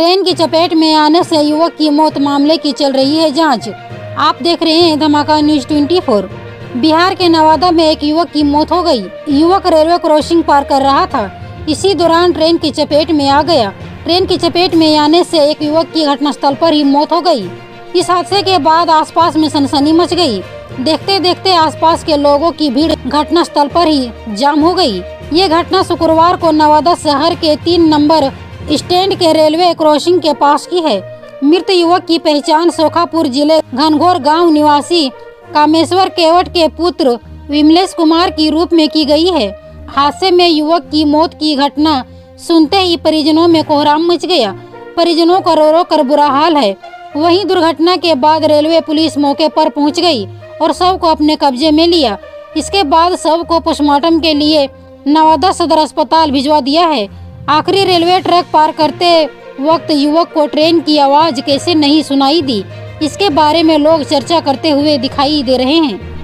Train की चपेट में आने से युवक की मौत मामले की चल रही है जाँच। आप देख रहे हैं धमाका न्यूज़ 24 बिहार के नवादा में एक युवक की मौत हो गई। युवक रेलवे क्रॉसिंग पार कर रहा था। इसी दौरान ट्रेन की चपेट में आ गया। ट्रेन की चपेट में आने से एक युवक की घटनास्थल पर ही मौत हो गई। इस हादसे के बाद आसपास में सनसनी मच गई। देखते देखते आसपास के लोगों की भीड़ घटनास्थल पर ही जाम हो गई। ये घटना शुक्रवार को नवादा शहर के तीन नंबर स्टैंड के रेलवे क्रॉसिंग के पास की है। मृत युवक की पहचान सोखापुर ज़िले घनघोर गाँव निवासी कामेश्वर केवट के पुत्र विमलेश कुमार की रूप में की गई है। हादसे में युवक की मौत की घटना सुनते ही परिजनों में कोहराम मच गया। परिजनों का रो रो कर बुरा हाल है। वहीं दुर्घटना के बाद रेलवे पुलिस मौके पर पहुँच गई और शव को अपने कब्जे में लिया। इसके बाद शव को पोस्टमार्टम के लिए नवादा सदर अस्पताल भिजवा दिया है। आखिरी रेलवे ट्रैक पार करते वक्त युवक को ट्रेन की आवाज़ कैसे नहीं सुनाई दी? इसके बारे में लोग चर्चा करते हुए दिखाई दे रहे हैं।